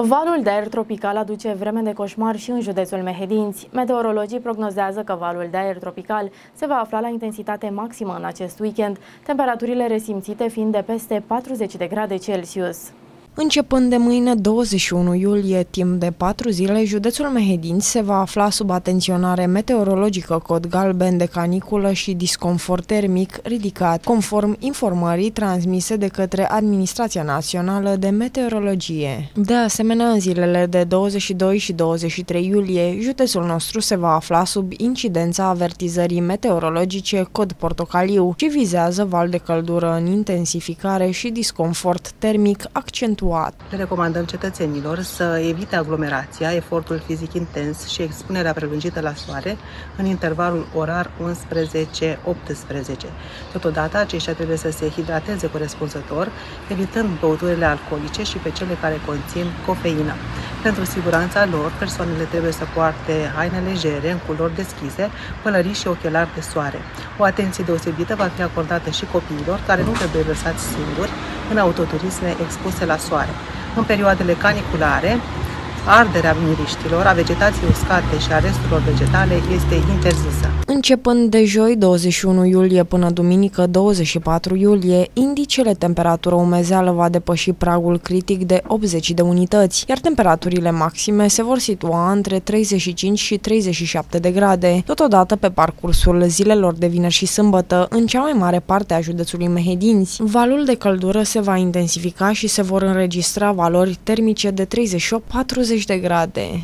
Valul de aer tropical aduce vreme de coșmar și în județul Mehedinți. Meteorologii prognozează că valul de aer tropical se va afla la intensitate maximă în acest weekend, temperaturile resimțite fiind de peste 40 de grade Celsius. Începând de mâine 21 iulie, timp de patru zile, județul Mehedinți se va afla sub atenționare meteorologică cod galben de caniculă și disconfort termic ridicat, conform informării transmise de către Administrația Națională de Meteorologie. De asemenea, în zilele de 22 și 23 iulie, județul nostru se va afla sub incidența avertizării meteorologice cod portocaliu și vizează val de căldură în intensificare și disconfort termic accentuat accentuat. Le recomandăm cetățenilor să evite aglomerația, efortul fizic intens și expunerea prelungită la soare în intervalul orar 11-18. Totodată, aceștia trebuie să se hidrateze corespunzător, evitând băuturile alcoolice și pe cele care conțin cofeină. Pentru siguranța lor, persoanele trebuie să poarte haine legere în culori deschise, pălării și ochelari de soare. O atenție deosebită va fi acordată și copiilor care nu trebuie lăsați singuri în autoturisme expuse la soare. În perioadele caniculare, arderea miriștilor, a vegetației uscate și a resturilor vegetale este interzisă. Începând de joi 21 iulie până duminică 24 iulie, indicele temperatură umezeală va depăși pragul critic de 80 de unități, iar temperaturile maxime se vor situa între 35 și 37 de grade. Totodată, pe parcursul zilelor de vineri și sâmbătă, în cea mai mare parte a județului Mehedinți, valul de căldură se va intensifica și se vor înregistra valori termice de 38-40 de grade.